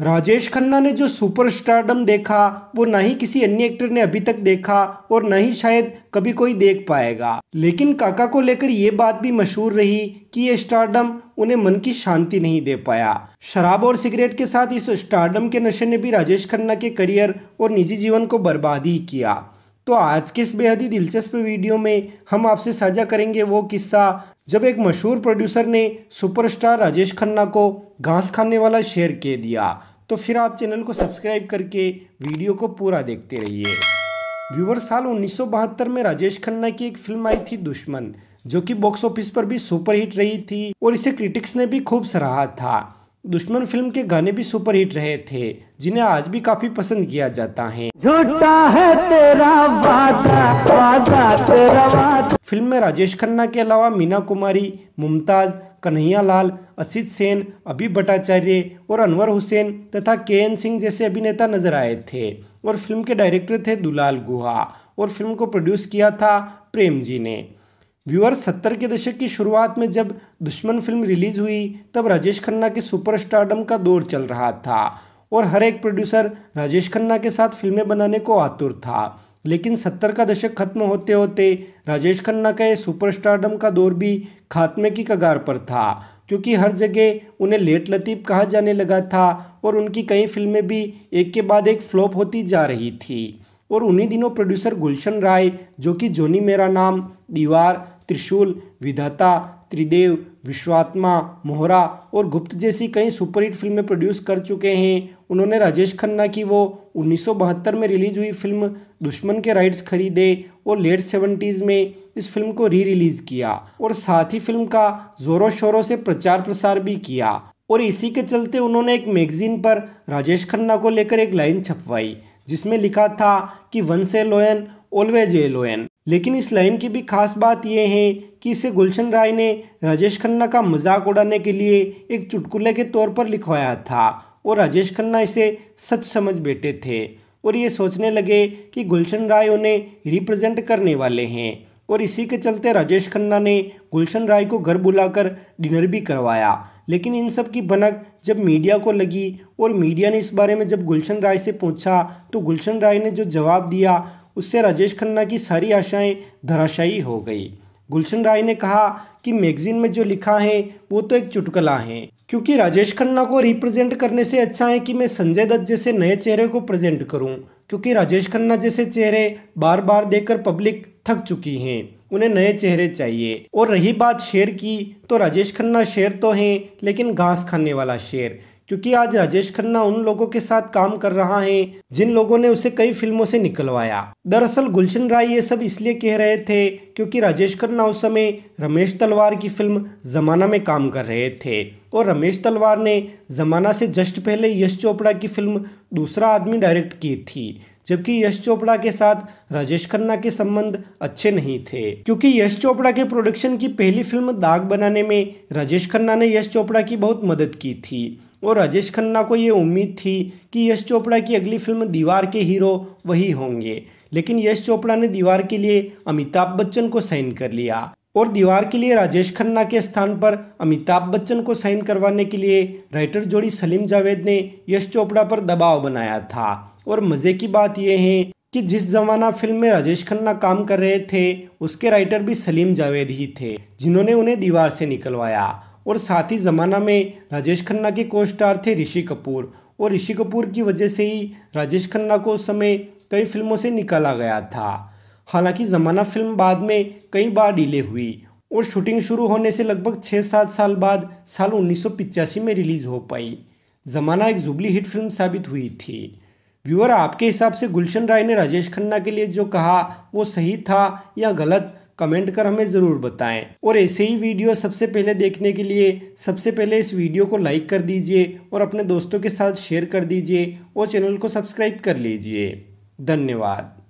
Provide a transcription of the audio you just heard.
राजेश खन्ना ने जो super stardom देखा, वो ना ही किसी अन्य एक्टर ने अभी तक देखा और ना ही शायद कभी कोई देख पाएगा। लेकिन काका को लेकर ये बात भी मशहूर रही कि ये स्टारडम उन्हें मन की शांति नहीं दे पाया। शराब और सिगरेट के साथ इस स्टारडम के नशे ने भी राजेश खन्ना के करियर और निजी जीवन को बर्बाद ही किया। तो आज के इस बेहद ही दिलचस्प वीडियो में हम आपसे साझा करेंगे वो किस्सा, जब एक मशहूर प्रोड्यूसर ने सुपरस्टार राजेश खन्ना को घास खाने वाला शेयर कह दिया। तो फिर आप चैनल को सब्सक्राइब करके वीडियो को पूरा देखते रहिए। व्यूवर, साल उन्नीस सौ बहत्तर में राजेश खन्ना की एक फ़िल्म आई थी दुश्मन, जो कि बॉक्स ऑफ़िस पर भी सुपरहिट रही थी और इसे क्रिटिक्स ने भी खूब सराहा था। दुश्मन फ़िल्म के गाने भी सुपरहिट रहे थे जिन्हें आज भी काफ़ी पसंद किया जाता है। झूठा है तेरा वादा वादा तेरा वादा। फ़िल्म में राजेश खन्ना के अलावा मीना कुमारी मुमताज़ कन्हैया लाल असित सेन अभी भट्टाचार्य और अनवर हुसैन तथा के एन सिंह जैसे अभिनेता नज़र आए थे और फ़िल्म के डायरेक्टर थे दुलाल गुहा और फ़िल्म को प्रोड्यूस किया था प्रेम जी ने। व्यूअर सत्तर के दशक की शुरुआत में जब दुश्मन फ़िल्म रिलीज़ हुई, तब राजेश खन्ना के सुपर का दौर चल रहा था और हर एक प्रोड्यूसर राजेश खन्ना के साथ फ़िल्में बनाने को आतुर था। लेकिन सत्तर का दशक खत्म होते होते राजेश खन्ना का ये सुपर का दौर भी खात्मे की कगार पर था, क्योंकि हर जगह उन्हें लेट लतीफ़ कहा जाने लगा था और उनकी कई फ़िल्में भी एक के बाद एक फ्लॉप होती जा रही थी। और उन्हीं दिनों प्रोड्यूसर गुलशन राय, जो कि जोनी मेरा नाम, दीवार त्रिशूल, विधाता, त्रिदेव, विश्वात्मा, मोहरा और गुप्त जैसी कई सुपरहिट फ़िल्में प्रोड्यूस कर चुके हैं। उन्होंने राजेश खन्ना की वो उन्नीस सौ बहत्तर में रिलीज़ हुई फ़िल्म दुश्मन के राइट्स खरीदे और लेट सेवेंटीज़ में इस फ़िल्म को री रिलीज़ किया और साथ ही फ़िल्म का ज़ोरों शोरों से प्रचार प्रसार भी किया। और इसी के चलते उन्होंने एक मैगजीन पर राजेश खन्ना को लेकर एक लाइन छपवाई, जिसमें लिखा था कि वन से लोयन ऑलवेज ए लोयन लेकिन इस लाइन की भी खास बात यह है कि इसे गुलशन राय ने राजेश खन्ना का मज़ाक उड़ाने के लिए एक चुटकुले के तौर पर लिखवाया था और राजेश खन्ना इसे सच समझ बैठे थे और ये सोचने लगे कि गुलशन राय उन्हें रिप्रेजेंट करने वाले हैं और इसी के चलते राजेश खन्ना ने गुलशन राय को घर बुलाकर डिनर भी करवाया। लेकिन इन सब की बनक जब मीडिया को लगी और मीडिया ने इस बारे में जब गुलशन राय से पूछा तो गुलशन राय ने जो जवाब दिया उससे राजेश खन्ना की सारी आशाएँ धराशायी हो गई। गुलशन राय ने कहा कि मैगजीन में जो लिखा है, वो तो एक चुटकला है। क्योंकि राजेश खन्ना को रिप्रेजेंट करने से अच्छा है कि मैं संजय दत्त जैसे नए चेहरे को प्रेजेंट करूँ, क्योंकि राजेश खन्ना जैसे चेहरे बार बार देखकर पब्लिक थक चुकी हैं, उन्हें नए चेहरे चाहिए। और रही बात शेर की तो राजेश खन्ना शेर तो हैं, लेकिन घास खाने वाला शेर। क्योंकि आज राजेश खन्ना उन लोगों के साथ काम कर रहा है, जिन लोगों ने उसे कई फ़िल्मों से निकलवाया। दरअसल गुलशन राय ये सब इसलिए कह रहे थे क्योंकि राजेश खन्ना उस समय रमेश तलवार की फ़िल्म जमाना में काम कर रहे थे। और रमेश तलवार ने जमाना से जस्ट पहले यश चोपड़ा की फ़िल्म दूसरा आदमी डायरेक्ट की थी, जबकि यश चोपड़ा के साथ राजेश खन्ना के संबंध अच्छे नहीं थे। क्योंकि यश चोपड़ा के प्रोडक्शन की पहली फ़िल्म दाग बनाने में राजेश खन्ना ने यश चोपड़ा की बहुत मदद की थी। और राजेश खन्ना को ये उम्मीद थी कि यश चोपड़ा की अगली फ़िल्म दीवार के हीरो वही होंगे। लेकिन यश चोपड़ा ने दीवार के लिए अमिताभ बच्चन को साइन कर लिया और दीवार के लिए राजेश खन्ना के स्थान पर अमिताभ बच्चन को साइन करवाने के लिए राइटर जोड़ी सलीम जावेद ने यश चोपड़ा पर दबाव बनाया था। और मज़े की बात यह है कि जिस जमाना फ़िल्म में राजेश खन्ना काम कर रहे थे, उसके राइटर भी सलीम जावेद ही थे, जिन्होंने उन्हें दीवार से निकलवाया। और साथ ही ज़माना में राजेश खन्ना के को स्टार थे ऋषि कपूर। और ऋषि कपूर की वजह से ही राजेश खन्ना को उस समय कई फ़िल्मों से निकाला गया था। हालाँकि ज़माना फ़िल्म बाद में कई बार डिले हुई और शूटिंग शुरू होने से लगभग छः सात साल बाद साल उन्नीस में रिलीज़ हो पाई। ज़माना एक जुबली हिट फ़िल्म साबित हुई थी। व्यूअर आपके हिसाब से गुलशन राय ने राजेश खन्ना के लिए जो कहा वो सही था या गलत, कमेंट कर हमें ज़रूर बताएँ। और ऐसे ही वीडियो सबसे पहले देखने के लिए सबसे पहले इस वीडियो को लाइक कर दीजिए और अपने दोस्तों के साथ शेयर कर दीजिए और चैनल को सब्सक्राइब कर लीजिए। धन्यवाद।